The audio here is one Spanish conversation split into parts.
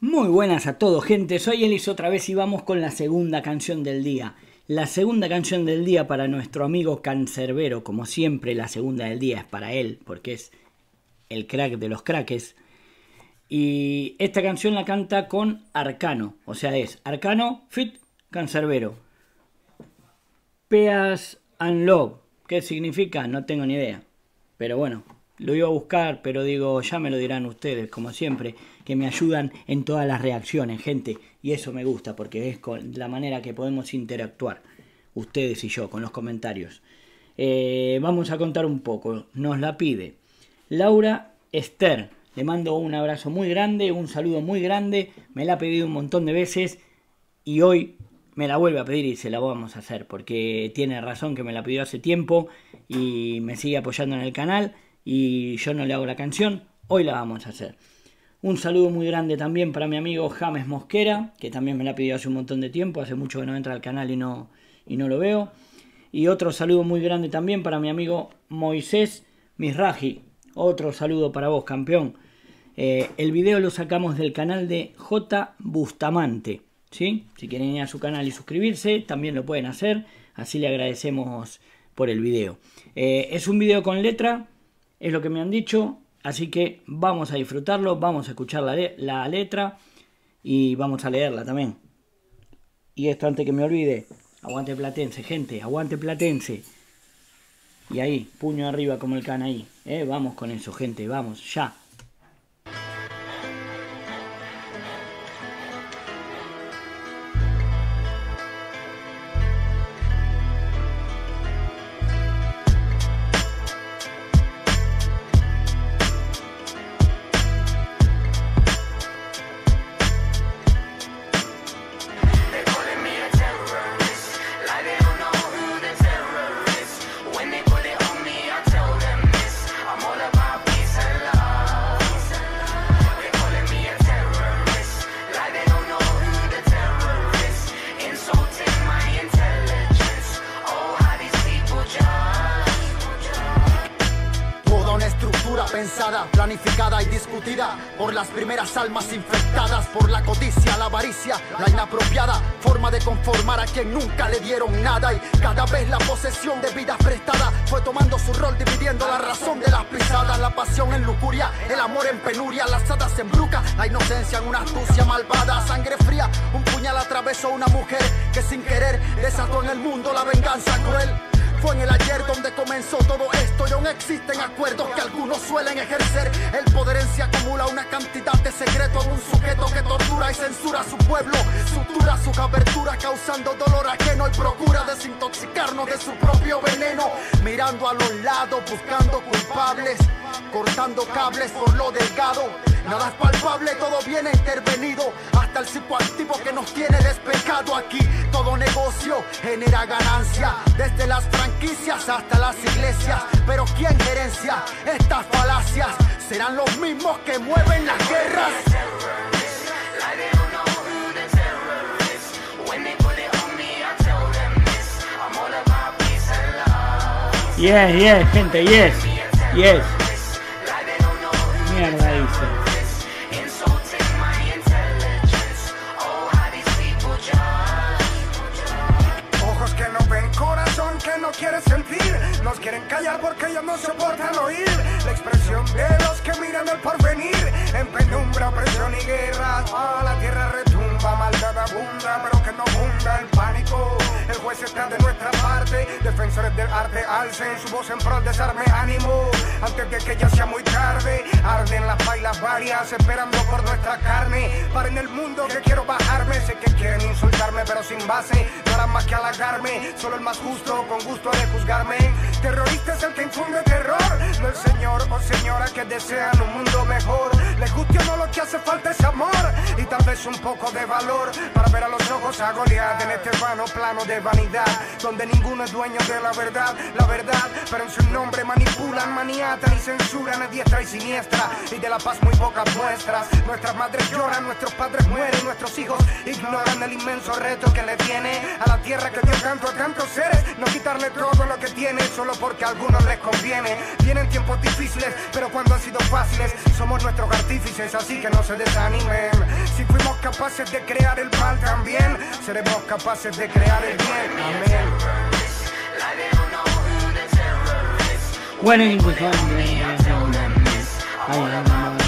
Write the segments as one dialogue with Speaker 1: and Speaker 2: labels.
Speaker 1: Muy buenas a todos, gente. Soy Elis otra vez y vamos con la segunda canción del día. La segunda canción del día para nuestro amigo Cancerbero. Como siempre, la segunda del día es para él, porque es el crack de los craques. Y esta canción la canta con Arcano. O sea, es Arcano Fit Cancerbero. Peas and Love. ¿Qué significa? No tengo ni idea. Pero bueno, lo iba a buscar, pero digo, ya me lo dirán ustedes, como siempre, que me ayudan en todas las reacciones, gente. Y eso me gusta, porque es con la manera que podemos interactuar, ustedes y yo, con los comentarios. Eh, vamos a contar un poco. Nos la pide Laura Esther. Le mando un abrazo muy grande, un saludo muy grande. Me la ha pedido un montón de veces y hoy me la vuelve a pedir y se la vamos a hacer porque tiene razón que me la pidió hace tiempo y me sigue apoyando en el canal y yo no le hago la canción, hoy la vamos a hacer. Un saludo muy grande también para mi amigo James Mosquera, que también me la pidió hace un montón de tiempo, hace mucho que no entra al canal y no, y no lo veo. Y otro saludo muy grande también para mi amigo Moisés Misraji. Otro saludo para vos, campeón. Eh, el video lo sacamos del canal de J. Bustamante. ¿sí? Si quieren ir a su canal y suscribirse, también lo pueden hacer. Así le agradecemos por el video. Eh, es un video con letra, es lo que me han dicho. Así que vamos a disfrutarlo, vamos a escuchar la, la letra y vamos a leerla también. Y esto antes que me olvide, aguante Platense, gente, aguante Platense. Y ahí, puño arriba como el can ahí. ¿eh? Vamos con eso, gente, vamos, ya.
Speaker 2: Y discutida por las primeras almas infectadas por la codicia, la avaricia, la inapropiada forma de conformar a quien nunca le dieron nada. Y cada vez la posesión de vida prestada fue tomando su rol dividiendo la razón de las pisadas, la pasión en lujuria, el amor en penuria, las hadas en bruca, la inocencia en una astucia malvada, sangre fría, un puñal atravesó una mujer que sin querer desató en el mundo la venganza cruel. Fue en el ayer donde comenzó todo esto y aún existen acuerdos que algunos suelen ejercer. El poder en sí acumula una cantidad de secretos de un sujeto que tortura y censura a su pueblo, sutura sus aberturas causando dolor ajeno y procura desintoxicarnos de su propio veneno. Mirando a los lados, buscando culpables, cortando cables por lo delgado. Nada es palpable, todo viene intervenido. Hasta el psicoactivo que nos tiene despecado aquí. Todo negocio genera ganancia. Desde las franquicias hasta las iglesias. Pero ¿quién gerencia estas falacias? Serán los mismos que mueven las guerras.
Speaker 3: terrorists, like they don't know
Speaker 4: corazón que no quiere sentir. Nos quieren callar porque ellos no soportan oír. La expresión de los que miran el porvenir. En penumbra, opresión y guerra. Ah, la tierra retumba, maldad abunda, pero que no hunda el pánico. El juez está de nuestra parte. Defensores del arte alcen su voz en pro del desarme ánimo. Antes de que ya sea muy tarde, arden las varias, esperando por nuestra carne. Para en el mundo que quiero bajarme. Sé que quieren insultarme, pero sin base. No harán más que halagarme. Solo el más justo, con gusto de juzgarme. Terrorista es el que infunde terror. No el señor o señora que desean un mundo mejor. Les guste o no lo que hace falta es amor. Y tal vez un poco de valor. Para ver a los ojos a en este vano plano de vanidad. Donde ninguno es dueño de la verdad. La verdad, pero en su nombre manipulan, maniatan y censuran a diestra y siniestra. Y de la paz muy pocas muestras. Nuestras madres lloran, nuestros padres mueren, nuestros hijos ignoran el inmenso reto que le viene a la tierra que dio tanto a tantos seres. No quitarle todo lo que tiene solo porque a algunos les conviene. Vienen tiempos difíciles, pero cuando han sido fáciles, somos nuestros artífices, así que no se desanimen. Si fui capaces de crear el mal también, seremos capaces de crear el bien. Amén.
Speaker 3: Don't know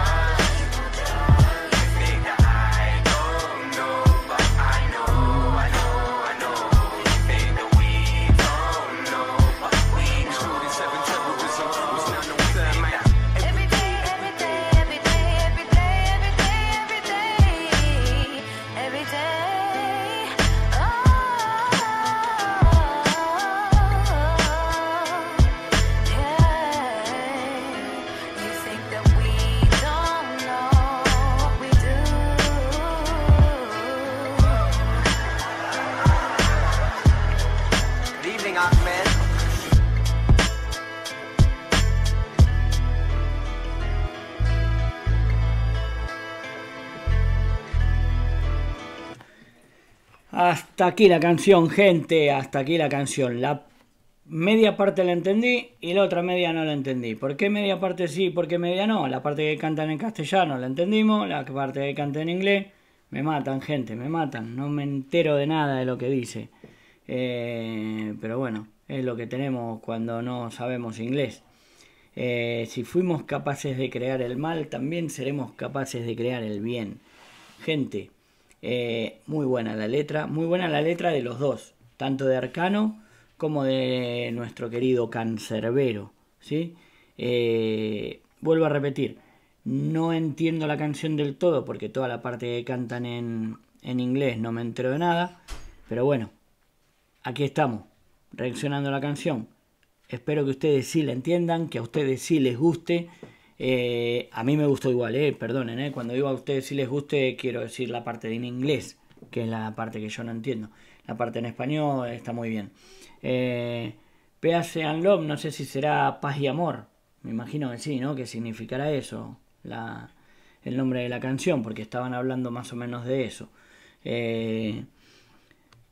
Speaker 1: Hasta aquí la canción, gente. Hasta aquí la canción. La media parte la entendí y la otra media no la entendí. ¿Por qué media parte sí? ¿Por qué media no? La parte que cantan en castellano la entendimos. La parte que cantan en inglés me matan, gente, me matan. No me entero de nada de lo que dice. Eh, pero bueno, es lo que tenemos cuando no sabemos inglés. Eh, si fuimos capaces de crear el mal, también seremos capaces de crear el bien. Gente, eh, muy buena la letra, muy buena la letra de los dos, tanto de Arcano como de nuestro querido Cancerbero, ¿sí? Eh, vuelvo a repetir, no entiendo la canción del todo porque toda la parte que cantan en, en inglés no me entero de nada, pero bueno, aquí estamos, reaccionando a la canción. Espero que ustedes sí la entiendan, que a ustedes sí les guste. Eh, a mí me gustó igual, eh, perdonen, eh, cuando digo a ustedes sí les guste, quiero decir la parte en inglés, que es la parte que yo no entiendo. La parte en español está muy bien. Eh, Peace and Love, no sé si será paz y amor. Me imagino que sí, ¿no? Que significará eso, la, el nombre de la canción, porque estaban hablando más o menos de eso. Eh,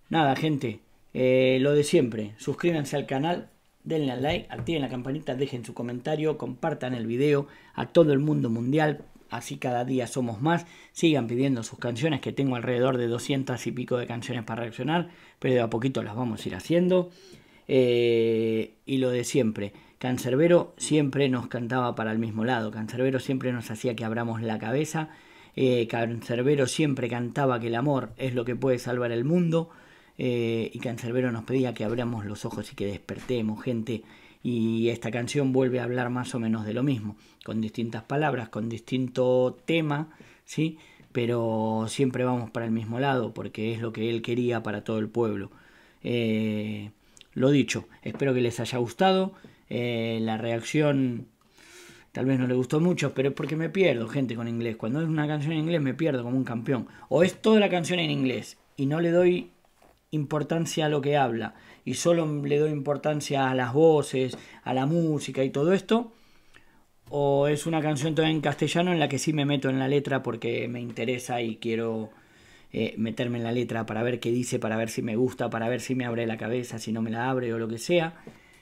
Speaker 1: Nada, gente, lo de siempre, suscríbanse al canal, denle al like, activen la campanita, dejen su comentario, compartan el video a todo el mundo mundial, así cada día somos más, sigan pidiendo sus canciones, que tengo alrededor de 200 y pico de canciones para reaccionar, pero de a poquito las vamos a ir haciendo. Eh, y lo de siempre, Cancerbero siempre nos cantaba para el mismo lado, Cancerbero siempre nos hacía que abramos la cabeza, eh, Cancerbero siempre cantaba que el amor es lo que puede salvar el mundo, eh, y Cancerbero nos pedía que abramos los ojos y que despertemos, gente. Y esta canción vuelve a hablar más o menos de lo mismo, con distintas palabras, con distinto tema, ¿sí? Pero siempre vamos para el mismo lado, porque es lo que él quería para todo el pueblo. Eh, lo dicho, espero que les haya gustado. Eh, la reacción tal vez no le gustó mucho, pero es porque me pierdo, gente, con inglés. Cuando es una canción en inglés me pierdo como un campeón. O es toda la canción en inglés y no le doy importancia a lo que habla y solo le doy importancia a las voces, a la música y todo esto, o es una canción en castellano en la que sí me meto en la letra porque me interesa y quiero eh, meterme en la letra para ver qué dice, para ver si me gusta, para ver si me abre la cabeza, si no me la abre o lo que sea.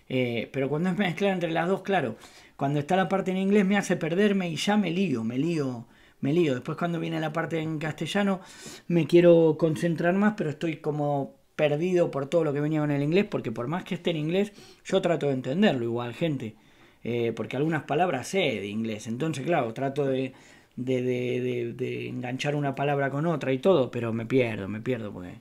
Speaker 1: Eh, pero cuando es mezclar entre las dos, claro, cuando está la parte en inglés me hace perderme y ya me lío, me lío, me lío. Después cuando viene la parte en castellano me quiero concentrar más, pero estoy como perdido por todo lo que venía con el inglés, porque por más que esté en inglés, yo trato de entenderlo igual, gente. Eh, porque algunas palabras sé de inglés. Entonces, claro, trato de, enganchar una palabra con otra y todo, pero me pierdo, me pierdo porque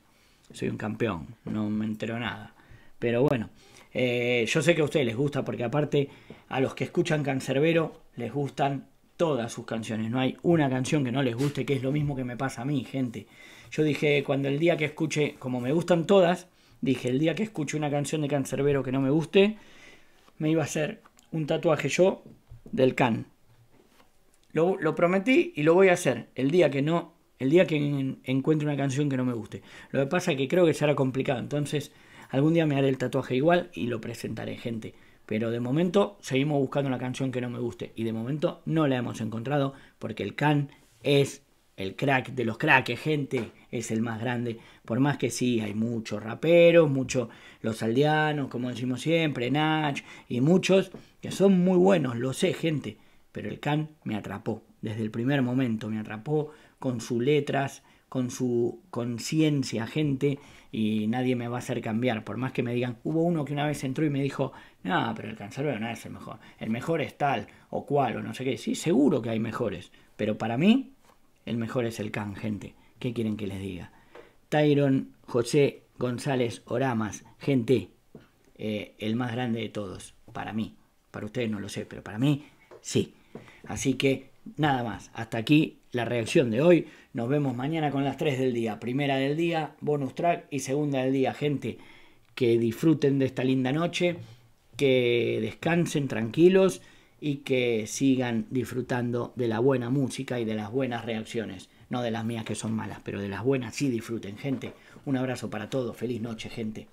Speaker 1: soy un campeón, no me entero nada. Pero bueno, eh, yo sé que a ustedes les gusta porque aparte a los que escuchan Cancerbero les gustan todas sus canciones. No hay una canción que no les guste, que es lo mismo que me pasa a mí, gente. Yo dije, cuando el día que escuche, como me gustan todas, dije, el día que escuche una canción de Cancerbero que no me guste, me iba a hacer un tatuaje yo del can. Lo, prometí y lo voy a hacer el día que no, el día que en- encuentre una canción que no me guste. Lo que pasa es que creo que será complicado, entonces algún día me haré el tatuaje igual y lo presentaré, gente. Pero de momento seguimos buscando una canción que no me guste. Y de momento no la hemos encontrado porque el Can es el crack de los craques, gente. Es el más grande. Por más que sí, hay muchos raperos, muchos los aldeanos, como decimos siempre, Nach y muchos que son muy buenos, lo sé, gente. Pero el Can me atrapó. Desde el primer momento me atrapó con sus letras, con su conciencia, gente, y nadie me va a hacer cambiar. Por más que me digan, hubo uno que una vez entró y me dijo, no, pero el cancerbero no es el mejor. El mejor es tal o cual o no sé qué. Sí, seguro que hay mejores. Pero para mí, el mejor es el Can, gente. ¿Qué quieren que les diga? Tyron José González Oramas, gente, eh, el más grande de todos. Para mí. Para ustedes no lo sé, pero para mí, sí. Así que nada más. Hasta aquí la reacción de hoy. Nos vemos mañana con las 3 del día. Primera del día, bonus track y segunda del día. Gente, que disfruten de esta linda noche, que descansen tranquilos y que sigan disfrutando de la buena música y de las buenas reacciones. No de las mías que son malas, pero de las buenas sí disfruten, gente. Un abrazo para todos. Feliz noche, gente.